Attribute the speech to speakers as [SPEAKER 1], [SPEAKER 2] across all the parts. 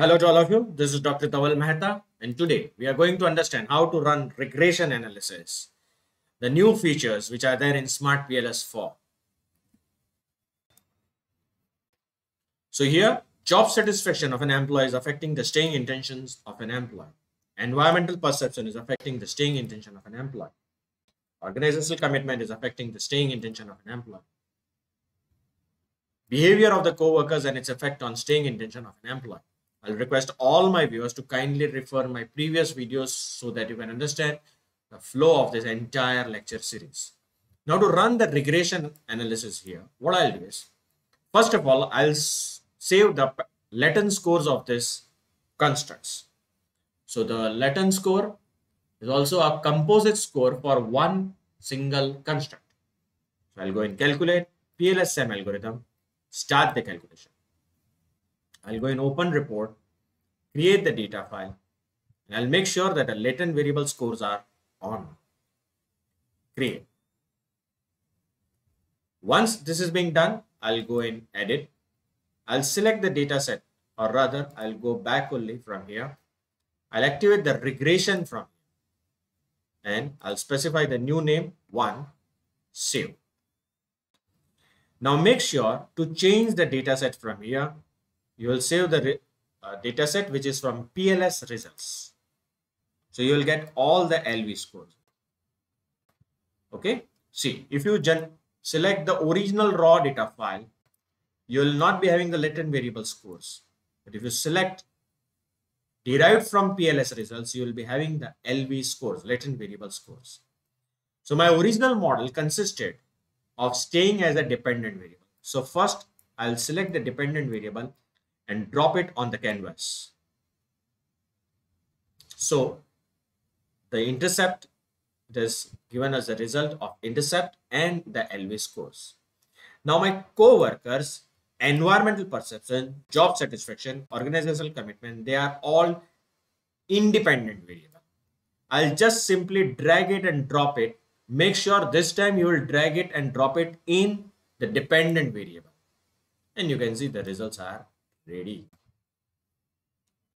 [SPEAKER 1] Hello to all of you. This is Dr. Dhaval Maheta, and today we are going to understand how to run regression analysis, the new features which are there in Smart PLS 4. So here, job satisfaction of an employee is affecting the staying intentions of an employee. Environmental perception is affecting the staying intention of an employee. Organizational commitment is affecting the staying intention of an employee. Behavior of the co-workers and its effect on staying intention of an employee. I'll request all my viewers to kindly refer my previous videos so that you can understand the flow of this entire lecture series. Now to run the regression analysis here, what I'll do is, first of all, I'll save the latent scores of this constructs. So the latent score is also a composite score for one single construct. So I'll go and calculate PLS-SEM algorithm, start the calculation. I'll go in open report, create the data file, and I'll make sure that the latent variable scores are on. Create. Once this is being done, I'll go in edit. I'll select the data set or rather I'll go back only from here. I'll activate the regression from here and I'll specify the new name one save. Now make sure to change the data set from here you will save the uh, data set which is from PLS results. So you will get all the LV scores. Okay. See, if you select the original raw data file, you will not be having the latent variable scores. But if you select derived from PLS results, you will be having the LV scores, latent variable scores. So my original model consisted of staying as a dependent variable. So first I'll select the dependent variable and drop it on the canvas. So the intercept is given as a result of intercept and the LV scores. Now my co-workers, environmental perception, job satisfaction, organizational commitment, they are all independent variable. I'll just simply drag it and drop it. Make sure this time you will drag it and drop it in the dependent variable. And you can see the results are ready.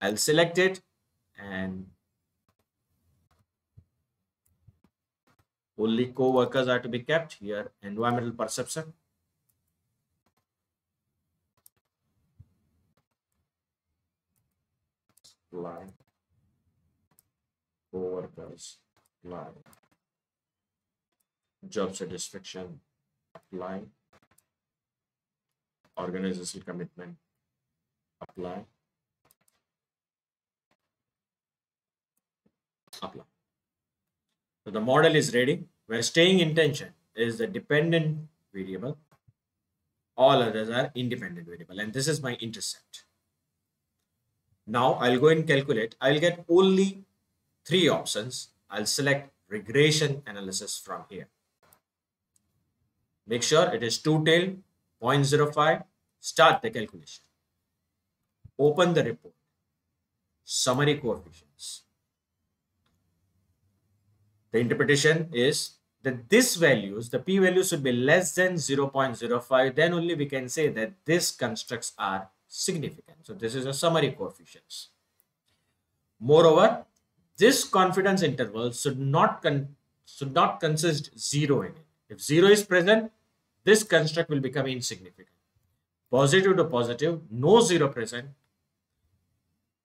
[SPEAKER 1] I'll select it and only co-workers are to be kept here. Environmental perception. Apply co-workers. Apply job satisfaction. Apply organizational commitment apply. Apply. So the model is ready. Where staying intention is the dependent variable. All others are independent variable. And this is my intercept. Now i'll go and calculate. I'll get only three options. I'll select regression analysis from here. Make sure it is two-tailed 0.05 start the calculation Open the report. Summary coefficients. The interpretation is that this values, the p-value should be less than 0.05. Then only we can say that these constructs are significant. So this is a summary coefficients. Moreover, this confidence interval should not should not consist zero in it. If zero is present, this construct will become insignificant. Positive to positive, no zero present,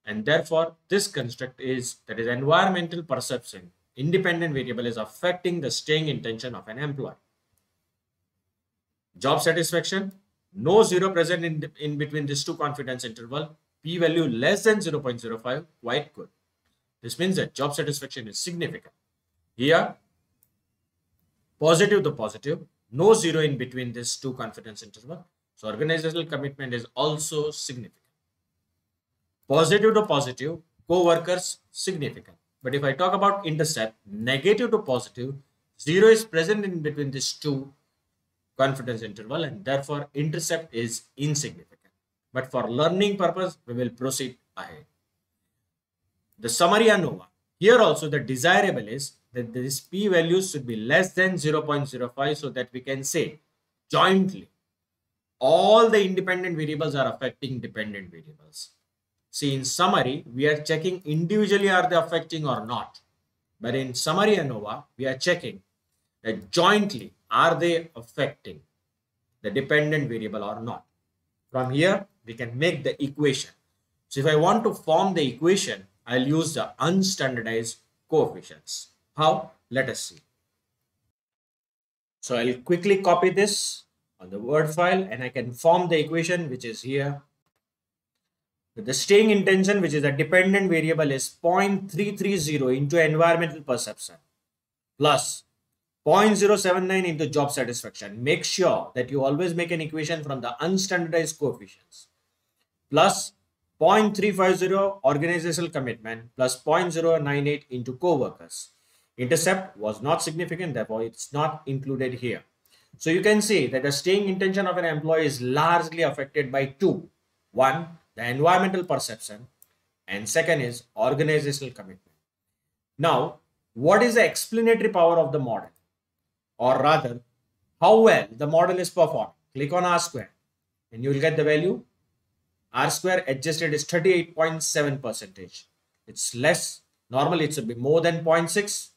[SPEAKER 1] and therefore, this construct is that is environmental perception, independent variable is affecting the staying intention of an employee. Job satisfaction, no zero present in, in between these two confidence interval, p-value less than 0.05, quite good. This means that job satisfaction is significant. Here, positive to positive, no zero in between these two confidence interval. So organizational commitment is also significant. Positive to positive, co-workers significant. But if I talk about intercept, negative to positive, zero is present in between these two confidence interval and therefore intercept is insignificant. But for learning purpose, we will proceed ahead. The summary ANOVA. Here also the desirable is that this p values should be less than 0.05 so that we can say jointly all the independent variables are affecting dependent variables See, in summary, we are checking individually are they affecting or not. But in summary ANOVA, we are checking that jointly are they affecting the dependent variable or not. From here, we can make the equation. So if I want to form the equation, I'll use the unstandardized coefficients. How? Let us see. So I'll quickly copy this on the word file and I can form the equation which is here. The staying intention which is a dependent variable is 0.330 into environmental perception plus 0.079 into job satisfaction. Make sure that you always make an equation from the unstandardized coefficients plus 0.350 organizational commitment plus 0.098 into co-workers. Intercept was not significant, therefore it's not included here. So you can see that the staying intention of an employee is largely affected by two. One, the environmental perception and second is organizational commitment. Now, what is the explanatory power of the model? Or rather, how well the model is performed? Click on R square and you will get the value R square adjusted is 38.7 percentage. It's less. Normally it should be more than 0.6.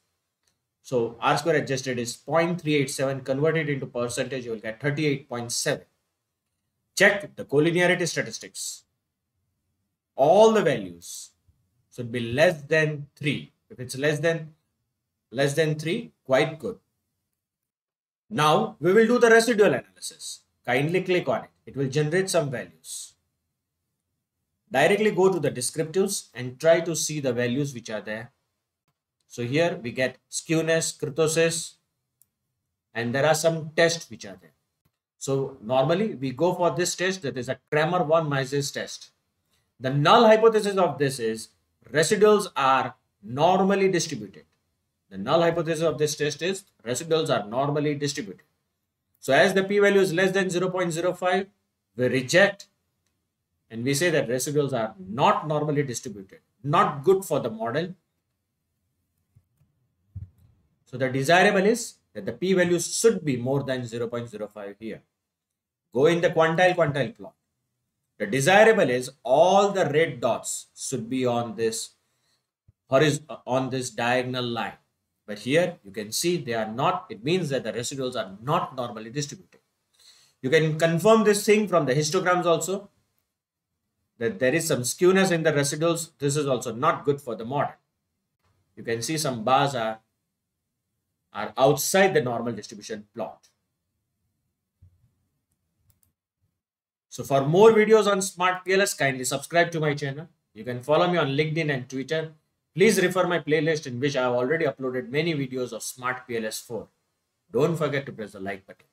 [SPEAKER 1] So R square adjusted is 0.387 converted into percentage. You will get 38.7. Check the collinearity statistics. All the values should be less than 3. If it's less than less than 3, quite good. Now we will do the residual analysis. Kindly click on it. It will generate some values directly go to the descriptives and try to see the values which are there. So here we get skewness, kurtosis, and there are some tests which are there. So normally we go for this test that is a Cramer von Mises test. The null hypothesis of this is residuals are normally distributed. The null hypothesis of this test is residuals are normally distributed. So as the p-value is less than 0.05, we reject and we say that residuals are not normally distributed, not good for the model. So the desirable is that the p-value should be more than 0.05 here. Go in the quantile quantile plot. The desirable is all the red dots should be on this on this diagonal line. But here you can see they are not, it means that the residuals are not normally distributed. You can confirm this thing from the histograms also that there is some skewness in the residuals. This is also not good for the model. You can see some bars are, are outside the normal distribution plot. So for more videos on Smart PLS, kindly subscribe to my channel. You can follow me on LinkedIn and Twitter. Please refer my playlist in which I have already uploaded many videos of Smart PLS 4. Don't forget to press the like button.